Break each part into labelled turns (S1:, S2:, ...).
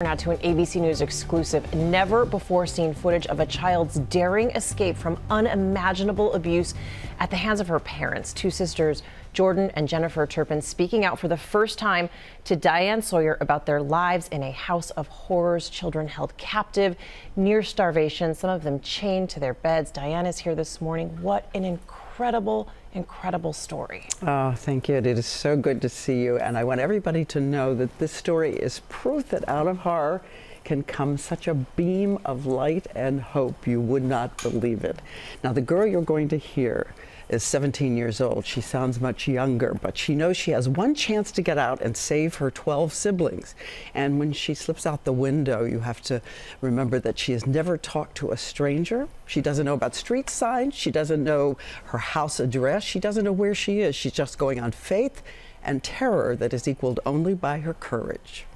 S1: Now to an ABC News exclusive. Never before seen footage of a child's daring escape from unimaginable abuse at the hands of her parents. Two sisters, Jordan and Jennifer Turpin, speaking out for the first time to Diane Sawyer about their lives in a house of horrors. Children held captive, near starvation, some of them chained to their beds. Diane is here this morning. What an incredible incredible story.
S2: Oh, thank you. It is so good to see you. And I want everybody to know that this story is proof that out of horror can come such a beam of light and hope you would not believe it. Now, the girl you're going to hear is 17 years old. She sounds much younger, but she knows she has one chance to get out and save her 12 siblings. And when she slips out the window, you have to remember that she has never talked to a stranger. She doesn't know about street signs. She doesn't know her house address. She doesn't know where she is. She's just going on faith and terror that is equaled only by her courage.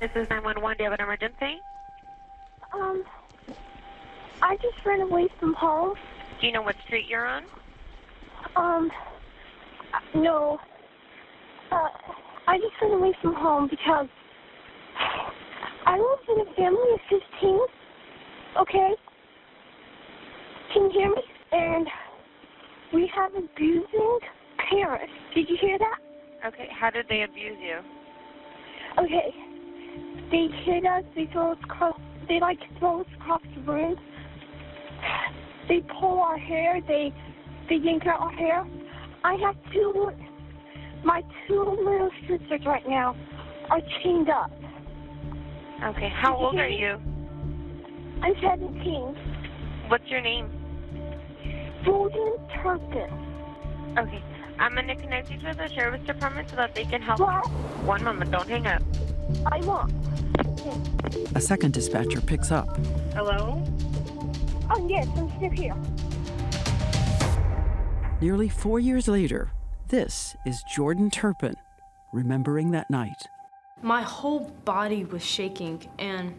S3: This is 911. Do you have an emergency?
S4: Um, I just ran away from home.
S3: Do you know what street you're on?
S4: Um, no. Uh, I just ran away from home because I live in a family of 15. Okay? Can you hear me? And we have abusing parents. Did you hear that?
S3: Okay. How did they abuse you?
S4: Okay. They hit us. They throw us across. They like throw us across the room. They pull our hair. They they yank out our. I have two. My two little sisters right now are chained up.
S3: Okay. How old are you?
S4: I'm 17.
S3: What's your name?
S4: Jordan Turpin.
S3: Okay. I'm going to connect you to the sheriff's department so that they can help.
S4: What?
S3: One moment. Don't hang up.
S4: I want.
S2: A second dispatcher picks up.
S3: Hello?
S4: Oh, yes, I'm still here.
S2: Nearly four years later, this is Jordan Turpin remembering that night.
S5: My whole body was shaking, and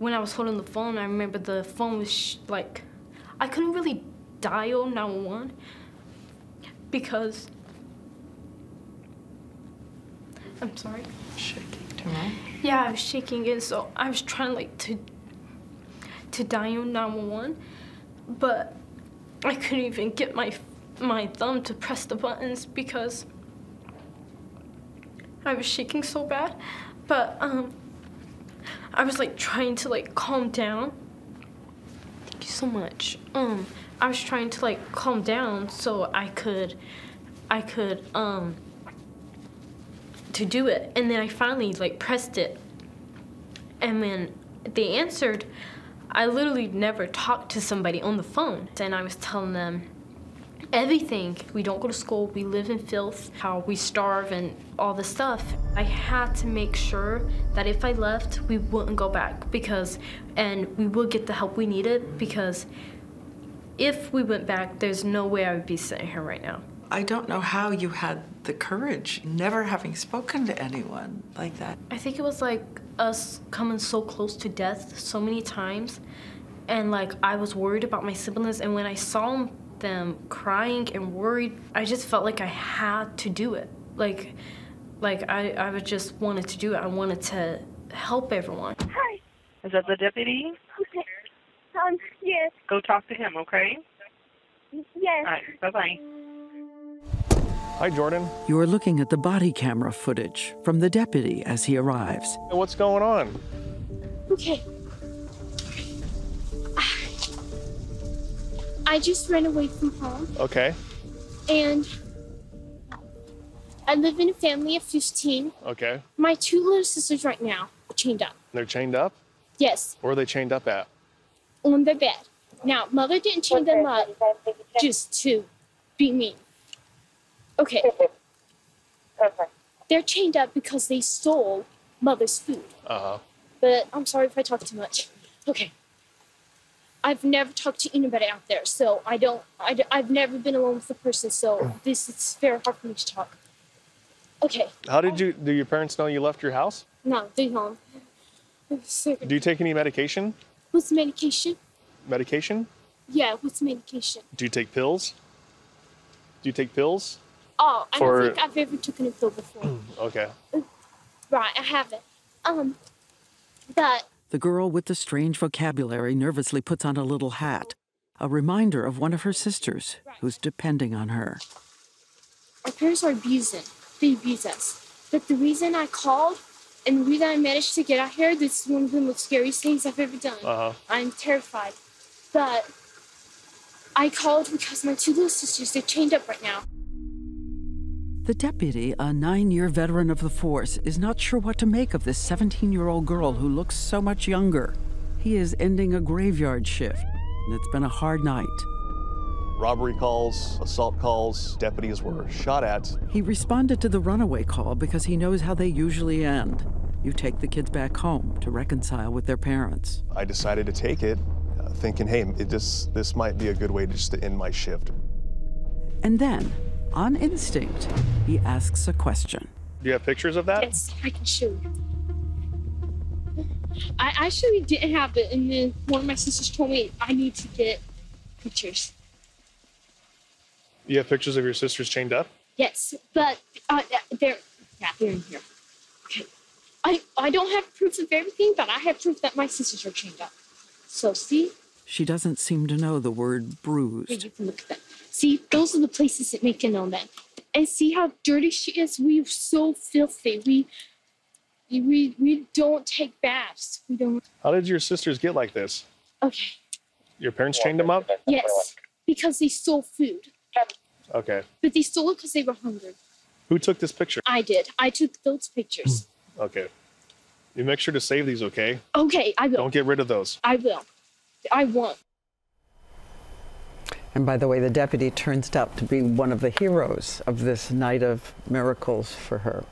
S5: when I was holding the phone, I remember the phone was sh- like, I couldn't really dial 911 because. I'm sorry.
S2: Shaking too much?
S5: Yeah, I was shaking, and so I was trying like to to dial 911, but I couldn't even get my my thumb to press the buttons because I was shaking so bad. But um, I was like trying to like calm down. Thank you so much. Um, I was trying to like calm down so I could, I could um. To do it, and then I finally like pressed it, and then they answered. I literally never talked to somebody on the phone, and I was telling them everything. We don't go to school, we live in filth, how we starve, and all this stuff. I had to make sure that if I left, we wouldn't go back because, and we would get the help we needed because if we went back, there's no way I would be sitting here right now.
S6: I don't know how you had the courage, never having spoken to anyone like that.
S5: I think it was like us coming so close to death so many times, and like I was worried about my siblings, and when I saw them crying and worried, I just felt like I had to do it. Like, like I, I would just wanted to do it. I wanted to help everyone.
S4: Hi.
S3: Is that the deputy?
S4: Okay. Um, yes,
S3: Go talk to him, okay?
S4: yes.
S3: All right. Bye-bye.
S7: Hi, Jordan.
S2: You're looking at the body camera footage from the deputy as he arrives.
S7: Hey, What's going on?
S4: Okay. I just ran away from home,
S7: Okay.
S4: and I live in a family of 15.
S7: Okay.
S4: My two little sisters right now are chained up.
S7: They're chained up?
S4: Yes,
S7: Where are they chained up at?
S4: on their bed. Now, mother didn't chain them up just to be mean. Okay. Perfect. They're chained up because they stole mother's food.
S7: Uh huh.
S4: But I'm sorry if I talk too much. Okay. I've never talked to anybody out there, so I don't. I, have never been alone with a person, so this is very hard for me to talk. Okay.
S7: How did you, do your parents know you left your house?
S4: No, they don't.
S7: Do you take any medication?
S4: What's medication?
S7: Medication?
S4: Yeah, what's medication?
S7: Do you take pills? Do you take pills?
S4: Oh, I
S7: For-
S4: don't think I've ever taken a pill before.
S7: Okay.
S4: Right, I have it. Um, but
S2: The girl with the strange vocabulary nervously puts on a little hat, a reminder of one of her sisters who's depending on her.
S4: our parents are abusing. They abuse us. But the reason I called and the reason I managed to get out here, this is one of the most scariest things I've ever done.
S7: Uh huh.
S4: I'm terrified. But I called because my two little sisters, they're chained up right now.
S2: The deputy, a nine year veteran of the force, is not sure what to make of this 17 year old girl who looks so much younger. He is ending a graveyard shift, and it's been a hard night.
S7: Robbery calls, assault calls, deputies were shot at.
S2: He responded to the runaway call because he knows how they usually end. You take the kids back home to reconcile with their parents.
S7: I decided to take it, uh, thinking, hey, it just, this might be a good way just to end my shift.
S2: And then, on instinct, he asks a question.
S7: Do you have pictures of that?
S4: Yes, I can show you. I actually didn't have it, and then one of my sisters told me I need to get pictures.
S7: You have pictures of your sisters chained up?
S4: Yes, but uh, they're yeah, they're in here. Okay, I I don't have proof of everything, but I have proof that my sisters are chained up. So see,
S2: She doesn't seem to know the word
S4: here
S2: bruised.
S4: you can look at that. See, those are the places that make it on that. And see how dirty she is. We are so filthy. We we we don't take baths. We don't.
S7: How did your sisters get like this?
S4: Okay.
S7: Your parents chained them up?
S4: Yes, because they stole food,
S7: Okay.
S4: but they stole it because they were hungry.
S7: Who took this picture?
S4: I did. I took those pictures.
S7: Okay. You make sure to save these, okay?
S4: Okay, I will.
S7: Don't get rid of those.
S4: I will. I won't.
S2: And by the way, the deputy turns out to be one of the heroes of this night of miracles for her.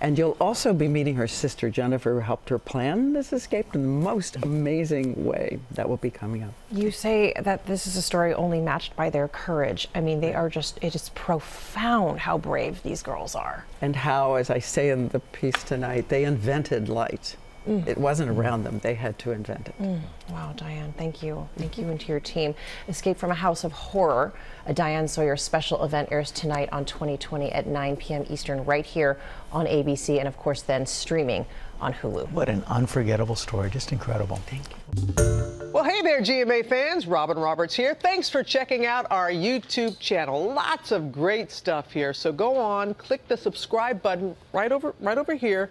S2: And you'll also be meeting her sister Jennifer, who helped her plan this escape in the most amazing way. That will be coming up.
S1: You say that this is a story only matched by their courage. I mean, they are just, it is profound how brave these girls are.
S2: And how, as I say in the piece tonight, they invented light. Mm. It wasn't around them, they had to invent it. Mm.
S1: Wow, Diane, thank you. Thank you and to your team. Escape from a House of Horror, a Diane Sawyer special event airs tonight on 2020 at 9 p.m. Eastern, right here on ABC, and of course, then streaming on Hulu.
S8: What an unforgettable story. Just incredible. Thank you.
S9: Well, hey there, GMA fans. Robin Roberts here. Thanks for checking out our YouTube channel. Lots of great stuff here. So go on, click the subscribe button right over right over here